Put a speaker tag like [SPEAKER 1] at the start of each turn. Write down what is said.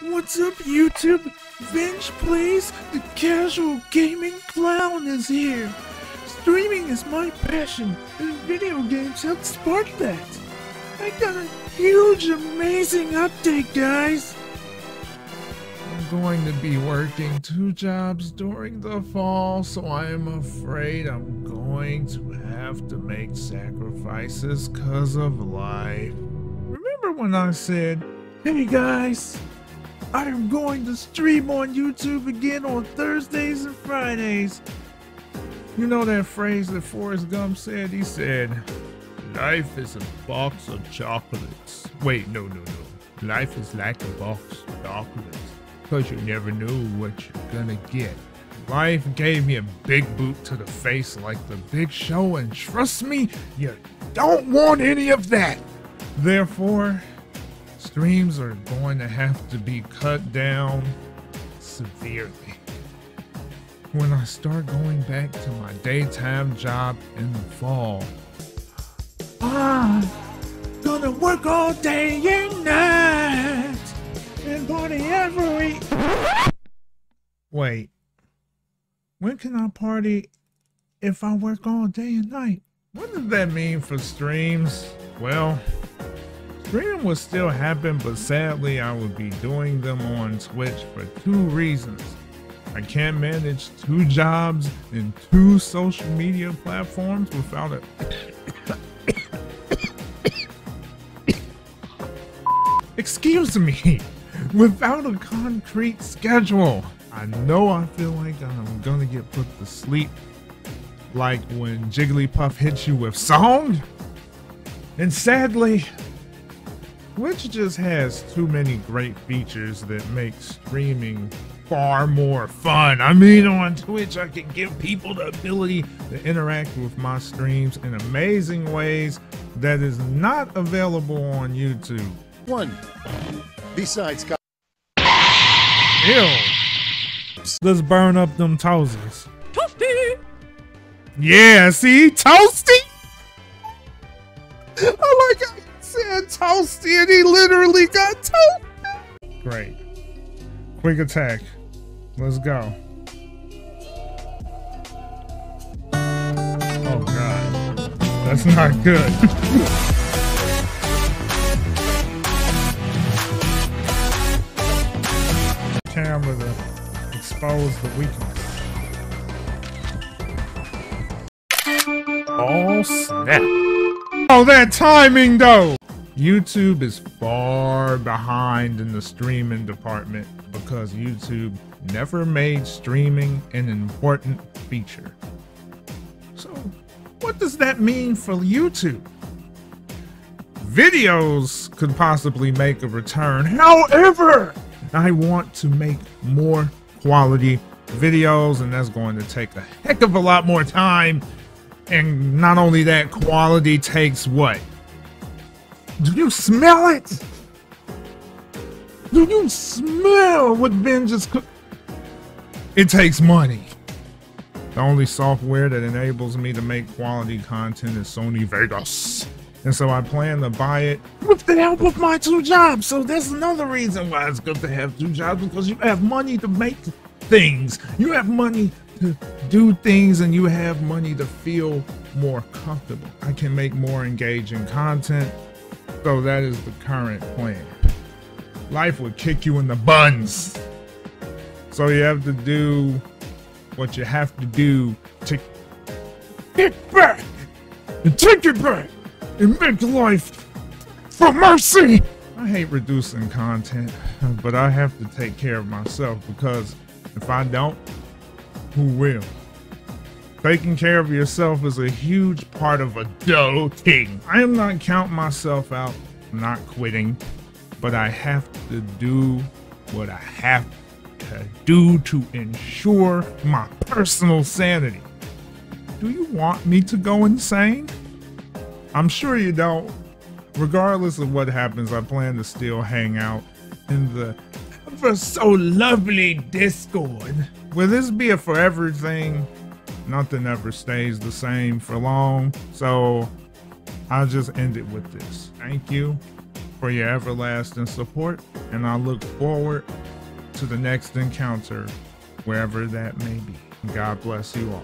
[SPEAKER 1] What's up, YouTube? Venge Plays, the casual gaming clown is here. Streaming is my passion, and video games help spark that. I got a huge, amazing update, guys. I'm going to be working two jobs during the fall, so I am afraid I'm going to have to make sacrifices because of life. Remember when I said, hey guys, I am going to stream on YouTube again on Thursdays and Fridays. You know that phrase that Forrest Gump said? He said, Life is a box of chocolates. Wait, no, no, no. Life is like a box of chocolates. Because you never know what you're gonna get. Life gave me a big boot to the face like the big show, and trust me, you don't want any of that. Therefore, streams are going to have to be cut down severely. When I start going back to my daytime job in the fall, I'm gonna work all day and night and party every. Week. Wait, when can I party if I work all day and night? What does that mean for streams? Well, streaming will still happen, but sadly, I will be doing them on Twitch for two reasons. I can't manage two jobs and two social media platforms without a. Excuse me, without a concrete schedule. I know I feel like I'm gonna get put to sleep, like when Jigglypuff hits you with song. And sadly, Twitch just has too many great features that make streaming far more fun. I mean, on Twitch, I can give people the ability to interact with my streams in amazing ways that is not available on YouTube.
[SPEAKER 2] One. Besides, Scott.
[SPEAKER 1] Ew. Let's burn up them toasters.
[SPEAKER 3] Toasty!
[SPEAKER 1] Yeah, see? Toasty? Toasty and he literally got toasty. Great. Quick attack. Let's go. Oh god. That's not good. Camera to expose the weakness. Oh snap. Oh, that timing though! YouTube is far behind in the streaming department because YouTube never made streaming an important feature. So, what does that mean for YouTube? Videos could possibly make a return. However, I want to make more quality videos, and that's going to take a heck of a lot more time. And not only that, quality takes what? Do you smell it? Do you smell what Venge just cooked? It takes money. The only software that enables me to make quality content is Sony Vegas. And so I plan to buy it with the help of my two jobs. So that's another reason why it's good to have two jobs because you have money to make things. You have money to do things and you have money to feel more comfortable. I can make more engaging content. So that is the current plan. Life will kick you in the buns. So you have to do what you have to do to get back and take it back and make life for mercy. I hate reducing content, but I have to take care of myself because if I don't, who will? Taking care of yourself is a huge part of adulting. I am not counting myself out, I'm not quitting, but I have to do what I have to do to ensure my personal sanity. Do you want me to go insane? I'm sure you don't. Regardless of what happens, I plan to still hang out in the ever so lovely Discord. Will this be a forever thing? Nothing ever stays the same for long, so I'll just end it with this. Thank you for your everlasting support, and I look forward to the next encounter, wherever that may be. God bless you all.